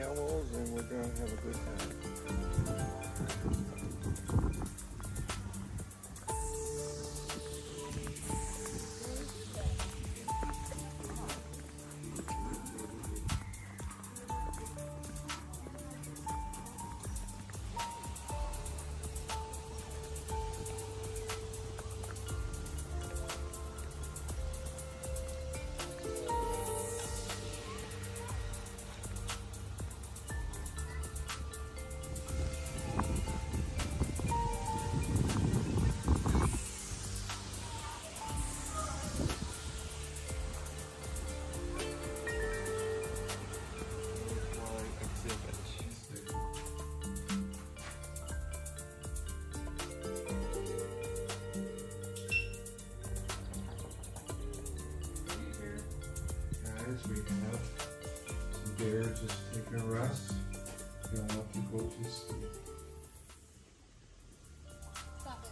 animals and we're gonna have a good time. Guys, we have some bears just taking a rest. They'll help you go to sleep. Stop it.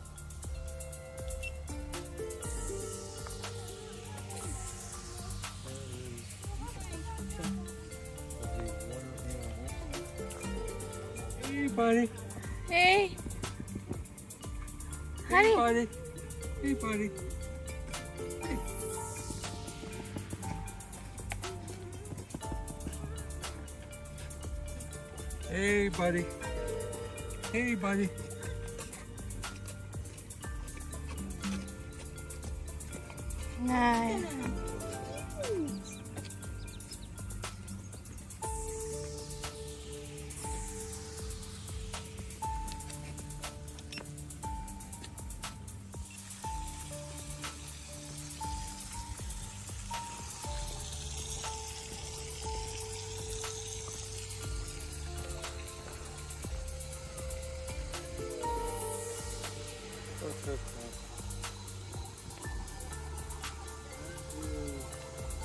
Hey, buddy. Hey. Hey, Honey. buddy. Hey, buddy. Hey, buddy. Hey, buddy. Nice. Called?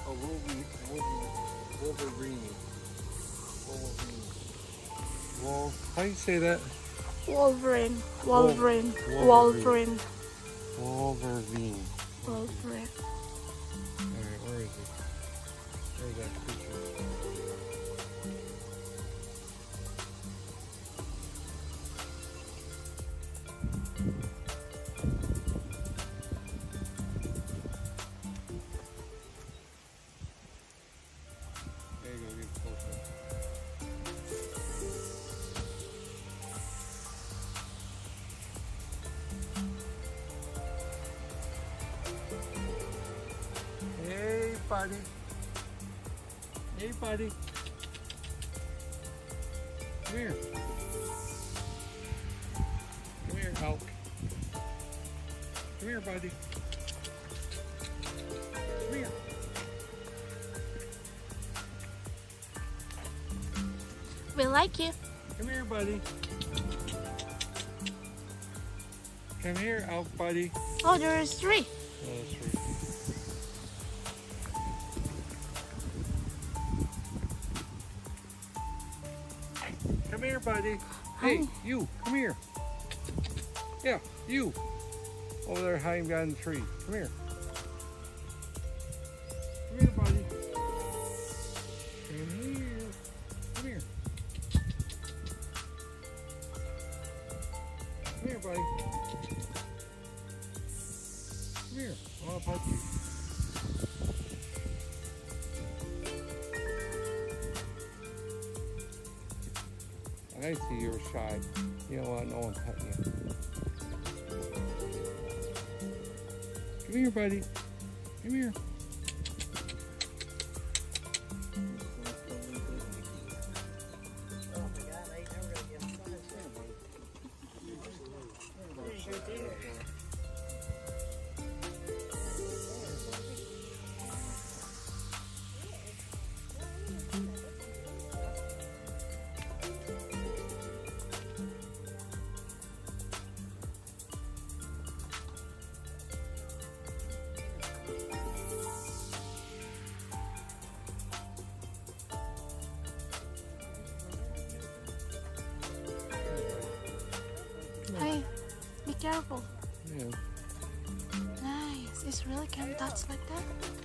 A Wolverine. Wolverine. Wolverine. How do you say that? Wolverine. Wolverine. Wolverine. Wolverine. Wolverine. Wolverine. Alright, where is he? There's that creature. Buddy. Hey, buddy. Come here. Come here, Hulk. Come here, buddy. Come here. We like you. Come here, buddy. Come here, Elk buddy. Oh, there is three. Oh, that's right. Buddy. Hey, Hi. you, come here. Yeah, you. Over there hiding behind the tree. Come here. See you're shy. You know what? no one's petting you. Come here, buddy. Come here. Careful. Yeah. Nice. It's really can touch like that.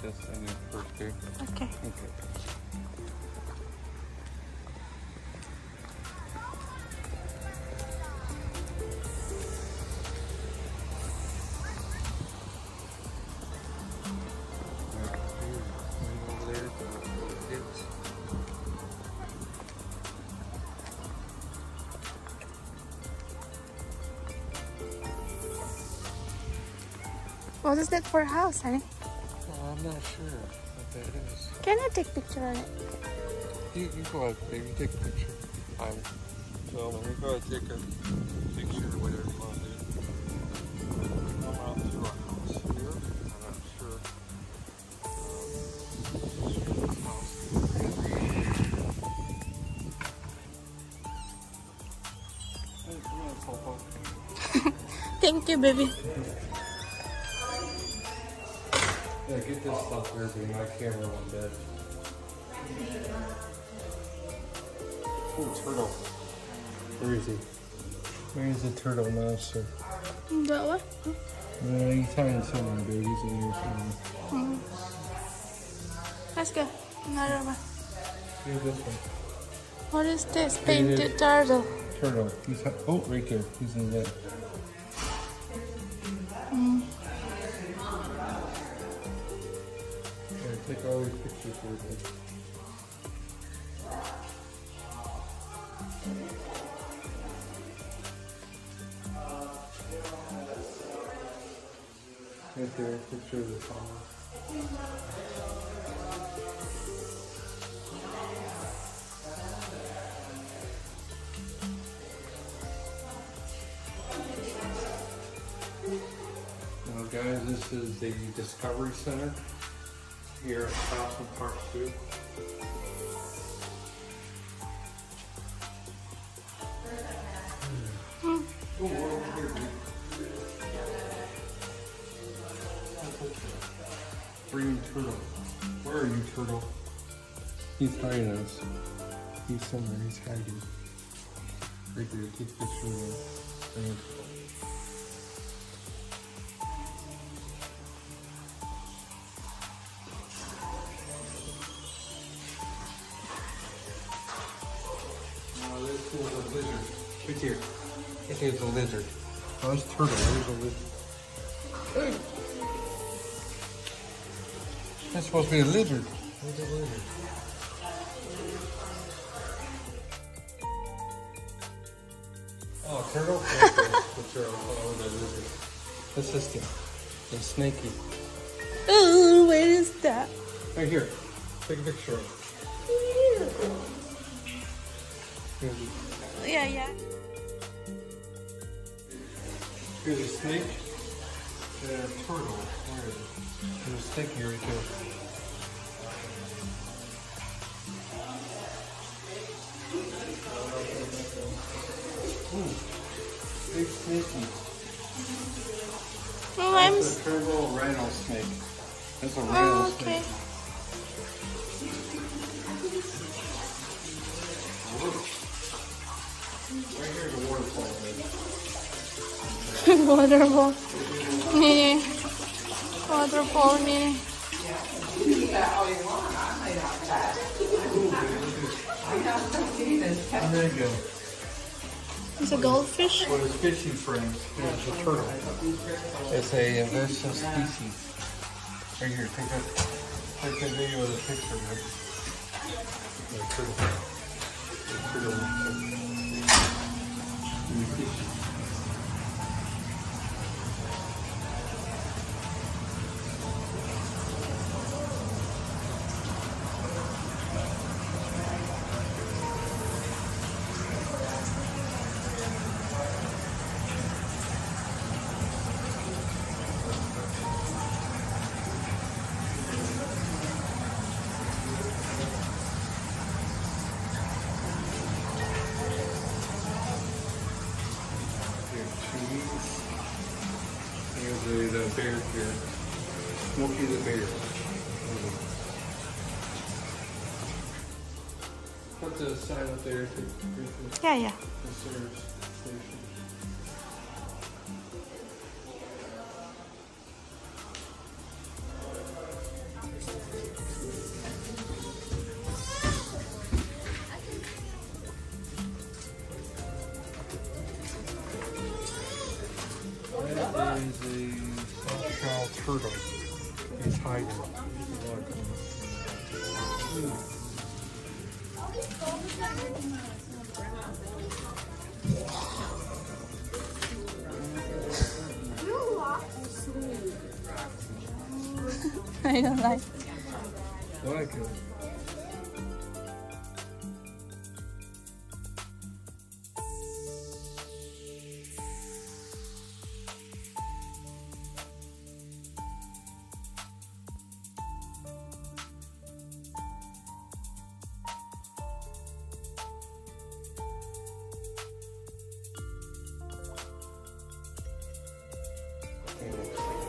You want to put this in there first, too? Okay. Okay. Over there, it's What is that for a house, honey? I'm not sure what that is. Can I take picture on it? You, you go ahead, baby. Take a picture. Fine. So let me go ahead and take a picture or whatever you want to do. Come out to our house here. I'm not sure. Um, show the house. Hey, come on, Popo. Thank you, baby. Get this stuff here, baby. My camera went dead. Oh, turtle. Where is he? Where is the turtle monster? That one? Uh, he's hiding somewhere, dude. He's in here somewhere. Let's go. Another one. Here's this one. What is this? Painted. Painted turtle. Turtle. He's hi- oh, right there. He's in there. These pictures here, babe. Right there, picture of the. Now guys, this is the Discovery Center here at Thompson Park Zoo. Oh, we're over. Green turtle. Where are you, turtle? He's hiding us. He's somewhere. He's hiding. Right there. Take a picture of him. This is a lizard. Oh, it's turtle. There's a lizard. Hey. That's supposed to be a lizard. Where's the lizard? Oh, turtle? Okay. the turtle. Oh, the lizard. That's this thing. The snaky. Ooh, what is that? Right here. Take a picture of it. Yeah, yeah. Here's a snake and a turtle. Where is it? There's a snake here right there. Ooh, big snakey. Oh, I'm. That's s- a turtle rattlesnake. That's a Oh, rattlesnake. okay. Waterfall. Mini. Waterfall mini. You go. It's a goldfish. What is fishing friends? It's a turtle. It's a invasive species. Right here, take that, take that video of the picture, put it- put it on. Here, Put the sign up there to, to, Yeah, yeah. the station. A soft turtle. He's hiding. Hmm. I don't like. Like it.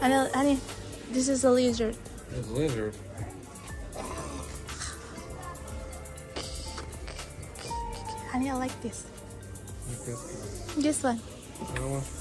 Annie, Annie, this is a lizard. It's a lizard. Annie, I like this. Like this guy. This one. You know what?